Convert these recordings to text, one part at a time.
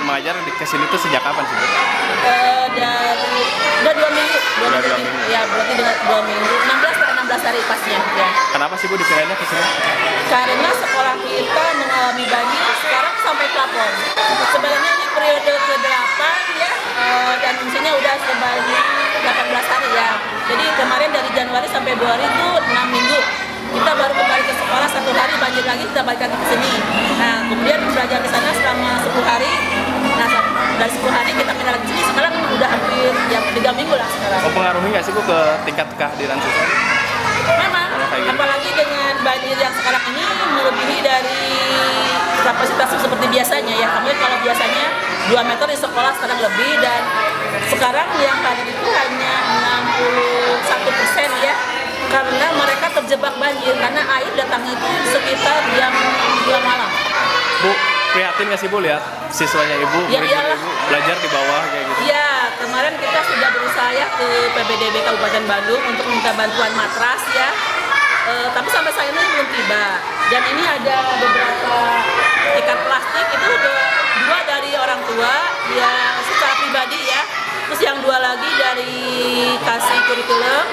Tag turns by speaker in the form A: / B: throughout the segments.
A: mengajar di ke sini tuh sejak kapan sih Bu?
B: Eh, dari udah dua minggu. Dua
A: Udah dua minggu.
B: ya berarti dengan dua minggu. 16 atau 16 hari pasnya ya.
A: Kenapa sih Bu dipilihnya ke sini?
B: karena sekolah kita mengalami banjir sekarang sampai plafon sebenarnya ini periode ke-8 ya. Eh, dan fungsinya udah sebanyak 18 hari ya. Jadi kemarin dari Januari sampai Februari itu 6 minggu. Kita baru kembali ke sekolah satu hari banjir lagi kita balik lagi ke sini. Nah kemudian belajar di sana selama 10 hari dari 10 hari kita pindah lagi sini sekarang udah hampir ya 3 minggu lah sekarang
A: Mempengaruhi nggak sih Bu ke tingkat kehadiran siswa?
B: Memang, apalagi dengan banjir yang sekarang ini melebihi dari kapasitas seperti biasanya ya. Kami kalau biasanya 2 meter di sekolah sekarang lebih dan sekarang yang hadir itu hanya 61 persen ya. Karena mereka terjebak banjir karena air datangnya itu sekitar jam 2 malam.
A: Bu, prihatin nggak sih Bu lihat siswanya Ibu,
B: Ya.
A: Ibu belajar di bawah kayak gitu?
B: Iya, kemarin kita sudah berusaha ke PBDB Kabupaten Bandung untuk minta bantuan matras ya. Eh, tapi sampai saat ini belum tiba. Dan ini ada beberapa ikat plastik itu dua, dua dari orang tua yang secara pribadi ya. Terus yang dua lagi dari kasih kurikulum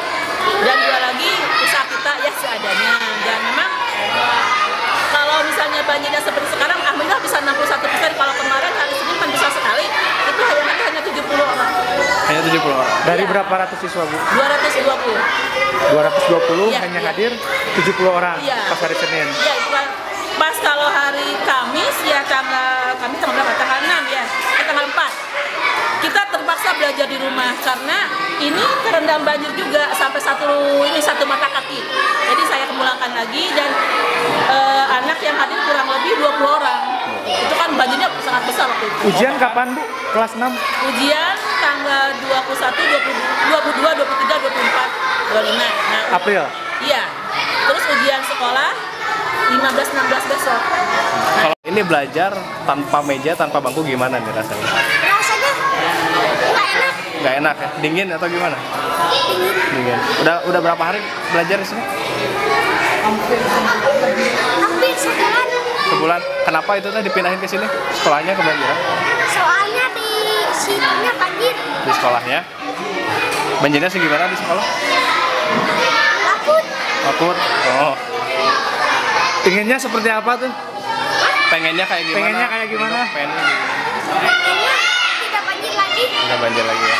B: dan dua lagi usaha kita ya seadanya. Dan memang kalau misalnya banjirnya seperti sekarang, alhamdulillah bisa 61 persen. Kalau kemarin hari Senin kan bisa sekali, itu hanya hanya 70 orang,
A: Hanya 70 orang.
C: Dari
B: Iya.
C: berapa ratus siswa Bu?
B: 220.
C: 220
B: Iya,
C: hanya
B: iya.
C: hadir 70 orang
B: Iya.
C: pas hari Senin.
B: Iya, kan. pas kalau hari Kamis ya tanggal Kamis tanggal berapa? Tanggal 6 ya, eh, tanggal 4. Kita terpaksa belajar di rumah karena ini terendam banjir juga sampai satu ini satu mata kaki. Jadi saya kemulangkan lagi dan eh, anak yang hadir kurang lebih 20 orang. Itu kan banjirnya sangat besar waktu itu.
C: Ujian kapan Bu? Kelas 6?
B: Ujian tanggal 21, 22, 23, 24, 25. Nah,
C: April.
B: iya. Terus ujian sekolah 15, 16 besok.
A: Kalau ini belajar tanpa meja, tanpa bangku gimana nih rasanya?
D: rasanya nggak enak
A: Nggak enak ya? Dingin atau gimana? Dingin. Udah udah berapa hari belajar di sini?
D: hampir sebulan
A: Sebulan. Kenapa itu teh dipindahin ke sini? Sekolahnya kebanjiran
D: soalnya di situnya banjir
A: di sekolahnya. Banjirnya segimana di sekolah?
D: lakut
A: Takut. Oh.
C: Pinginnya seperti apa tuh?
A: Pengennya kayak gimana?
C: Pengennya kayak gimana?
A: Pengennya
D: pengennya tidak banjir lagi
A: nggak banjir lagi ya.